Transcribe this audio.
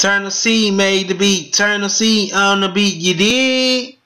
Turn the C made the beat. Turn the C on the beat. You did.